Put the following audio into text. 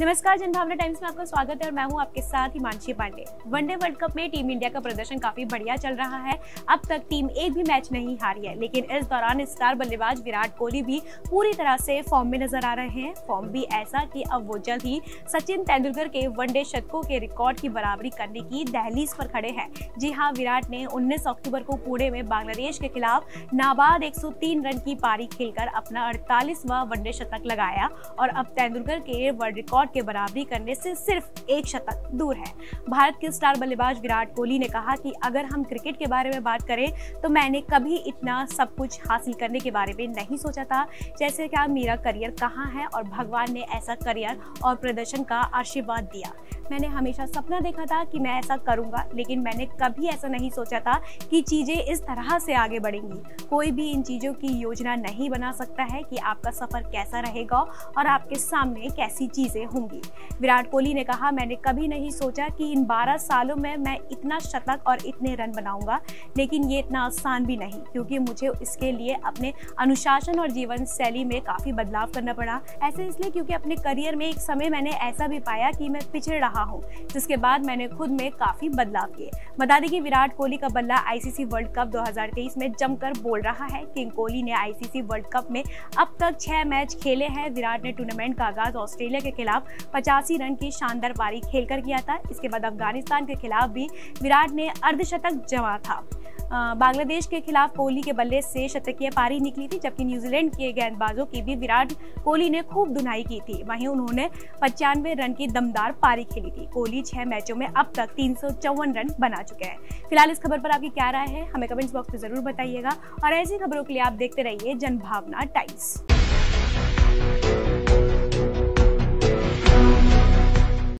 नमस्कार, जनभावना टाइम्स में आपका स्वागत है और मैं हूँ आपके साथ Himanshi Pandey. One day world cup में टीम इंडिया का प्रदर्शन काफ़ी बढ़िया चल रहा है। अब तक टीम एक भी मैच नहीं हारी है, लेकिन इस दौरान स्टार बल्लेबाज विराट कोहली भी पूरी तरह से फॉर्म में नज़र आ रहे हैं। फॉर्म भी ऐसा कि अब वो जल्द ही सचिन तेंदुलकर के वनडे शतकों के रिकॉर्ड की बराबरी करने की दहलीज पर खड़े हैं। जी हाँ विराट ने उन्नीस अक्टूबर को पुणे में बांग्लादेश के खिलाफ नाबाद एक सौ तीन रन की पारी खेलकर अपना अड़तालीसवा वनडे शतक लगाया और अब तेंदुलकर के वर्ल्ड रिकॉर्ड रिकॉर्ड के बराबरी करने से सिर्फ़ एक शतक दूर है। भारत के स्टार बल्लेबाज विराट कोहली ने कहा कि अगर हम क्रिकेट के बारे में बात करें तो मैंने कभी इतना सब कुछ हासिल करने के बारे में नहीं सोचा था। जैसे क्या मेरा करियर कहाँ है और भगवान ने ऐसा करियर और प्रदर्शन का आशीर्वाद दिया। मैंने हमेशा सपना देखा था कि मैं ऐसा करूँगा, लेकिन मैंने कभी ऐसा नहीं सोचा था कि चीज़ें इस तरह से आगे बढ़ेंगी। कोई भी इन चीज़ों की योजना नहीं बना सकता है कि आपका सफ़र कैसा रहेगा और आपके सामने कैसी चीज़ें होंगी। विराट कोहली ने कहा, मैंने कभी नहीं सोचा कि इन 12 सालों में मैं इतना शतक और इतने रन बनाऊँगा, लेकिन ये इतना आसान भी नहीं, क्योंकि मुझे इसके लिए अपने अनुशासन और जीवन शैली में काफ़ी बदलाव करना पड़ा। ऐसे इसलिए क्योंकि अपने करियर में एक समय मैंने ऐसा भी पाया कि मैं पिछड़ रहा हूँ, जिसके बाद मैंने खुद में काफ़ी बदलाव किए। बता दें कि विराट कोहली का बल्ला आईसीसी वर्ल्ड कप 2023 में जमकर बोल रहा है किंग कोहली ने आईसीसी वर्ल्ड कप में अब तक छह मैच खेले हैं। विराट ने टूर्नामेंट का आगाज़ ऑस्ट्रेलिया के खिलाफ पचासी रन की शानदार पारी खेलकर किया था। इसके बाद अफ़गानिस्तान के खिलाफ भी विराट ने अर्धशतक जमा था। बांग्लादेश के खिलाफ कोहली के बल्ले से शतकीय पारी निकली थी, जबकि न्यूजीलैंड के गेंदबाजों की भी विराट कोहली ने खूब धुनाई की थी। वहीं उन्होंने पचानवे रन की दमदार पारी खेली थी। कोहली छह मैचों में अब तक तीन सौ चौवन रन बना चुके हैं। फ़िलहाल इस खबर पर आपकी क्या राय है, हमें कमेंट्स बॉक्स में ज़रूर बताइएगा। और ऐसी खबरों के लिए आप देखते रहिए जनभावना टाइम्स।